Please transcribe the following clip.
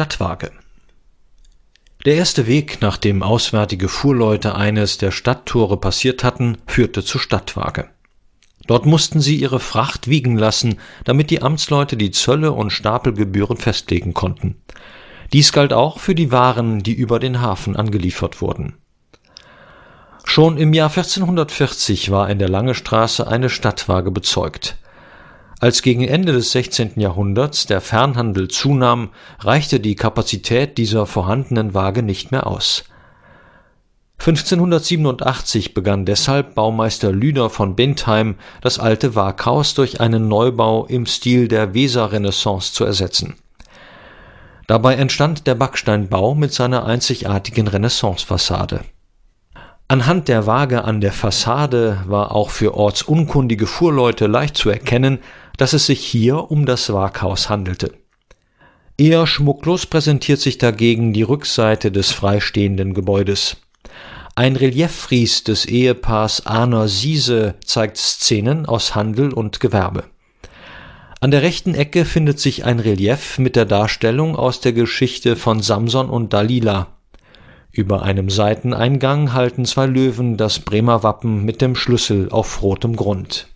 Stadtwaage Der erste Weg, nachdem auswärtige Fuhrleute eines der Stadttore passiert hatten, führte zur Stadtwaage. Dort mussten sie ihre Fracht wiegen lassen, damit die Amtsleute die Zölle und Stapelgebühren festlegen konnten. Dies galt auch für die Waren, die über den Hafen angeliefert wurden. Schon im Jahr 1440 war in der Lange Straße eine Stadtwaage bezeugt. Als gegen Ende des 16. Jahrhunderts der Fernhandel zunahm, reichte die Kapazität dieser vorhandenen Waage nicht mehr aus. 1587 begann deshalb Baumeister Lüder von Bentheim, das alte Waaghaus durch einen Neubau im Stil der Weserrenaissance zu ersetzen. Dabei entstand der Backsteinbau mit seiner einzigartigen Renaissancefassade. Anhand der Waage an der Fassade war auch für ortsunkundige Fuhrleute leicht zu erkennen, dass es sich hier um das Waaghaus handelte. Eher schmucklos präsentiert sich dagegen die Rückseite des freistehenden Gebäudes. Ein Relieffries des Ehepaars Arner Siese zeigt Szenen aus Handel und Gewerbe. An der rechten Ecke findet sich ein Relief mit der Darstellung aus der Geschichte von Samson und Dalila. Über einem Seiteneingang halten zwei Löwen das Bremer Wappen mit dem Schlüssel auf rotem Grund